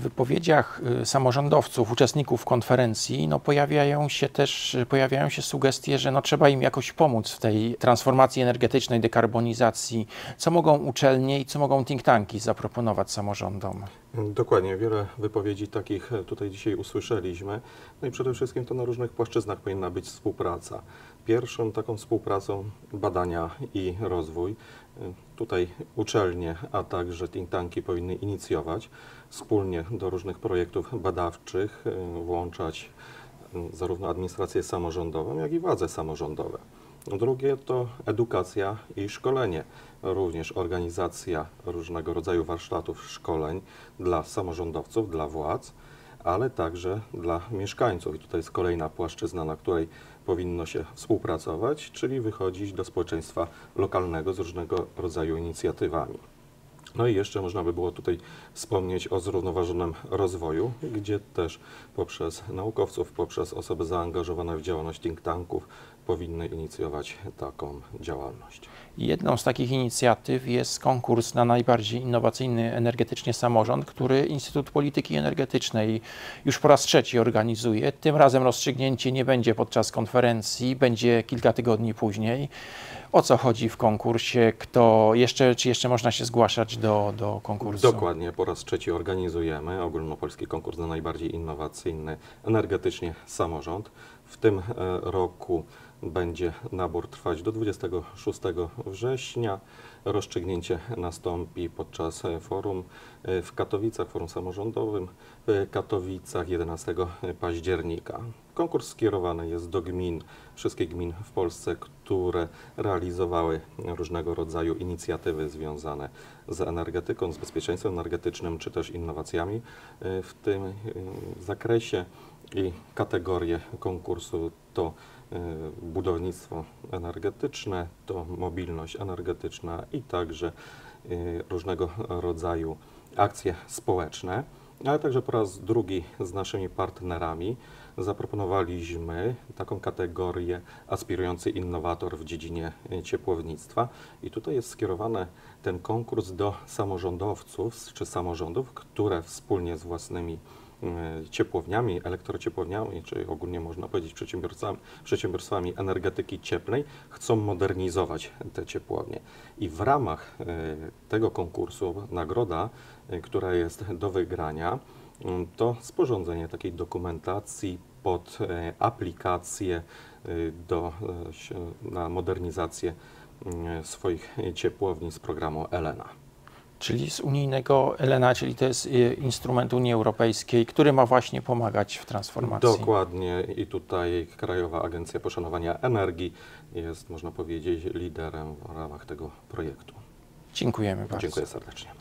W wypowiedziach y, samorządowców, uczestników konferencji, no pojawiają się też pojawiają się sugestie, że no trzeba im jakoś pomóc w tej transformacji energetycznej, dekarbonizacji. Co mogą uczelnie i co mogą think tanki zaproponować samorządom? Dokładnie, wiele wypowiedzi takich tutaj dzisiaj usłyszeliśmy. No i przede wszystkim to na różnych płaszczyznach powinna być współpraca. Pierwszą taką współpracą badania i rozwój. Tutaj uczelnie, a także think tanki powinny inicjować wspólnie do różnych projektów badawczych, włączać zarówno administrację samorządową, jak i władze samorządowe. Drugie to edukacja i szkolenie, również organizacja różnego rodzaju warsztatów, szkoleń dla samorządowców, dla władz, ale także dla mieszkańców. I tutaj jest kolejna płaszczyzna, na której powinno się współpracować, czyli wychodzić do społeczeństwa lokalnego z różnego rodzaju inicjatywami. No i jeszcze można by było tutaj wspomnieć o zrównoważonym rozwoju, gdzie też poprzez naukowców, poprzez osoby zaangażowane w działalność think tanków powinny inicjować taką działalność. Jedną z takich inicjatyw jest konkurs na najbardziej innowacyjny energetycznie samorząd, który Instytut Polityki Energetycznej już po raz trzeci organizuje. Tym razem rozstrzygnięcie nie będzie podczas konferencji, będzie kilka tygodni później. O co chodzi w konkursie? Kto jeszcze, czy jeszcze można się zgłaszać do, do konkursu? Dokładnie, po raz trzeci organizujemy ogólnopolski konkurs na najbardziej innowacyjny energetycznie samorząd. W tym e, roku będzie nabór trwać do 26 września. Rozstrzygnięcie nastąpi podczas forum w Katowicach, forum samorządowym w Katowicach 11 października. Konkurs skierowany jest do gmin, wszystkich gmin w Polsce, które realizowały różnego rodzaju inicjatywy związane z energetyką, z bezpieczeństwem energetycznym czy też innowacjami w tym zakresie i kategorie konkursu to budownictwo energetyczne, to mobilność energetyczna i także różnego rodzaju akcje społeczne, ale także po raz drugi z naszymi partnerami zaproponowaliśmy taką kategorię aspirujący innowator w dziedzinie ciepłownictwa. I tutaj jest skierowany ten konkurs do samorządowców czy samorządów, które wspólnie z własnymi ciepłowniami, elektrociepłowniami, czy ogólnie można powiedzieć przedsiębiorstwami, przedsiębiorstwami energetyki cieplnej, chcą modernizować te ciepłownie. I w ramach e, tego konkursu nagroda, e, która jest do wygrania, to sporządzenie takiej dokumentacji pod aplikację do, na modernizację swoich ciepłowni z programu Elena. Czyli z unijnego Elena, czyli to jest y, instrument Unii Europejskiej, który ma właśnie pomagać w transformacji. Dokładnie i tutaj Krajowa Agencja Poszanowania Energii jest, można powiedzieć, liderem w ramach tego projektu. Dziękujemy bardzo. Dziękuję serdecznie.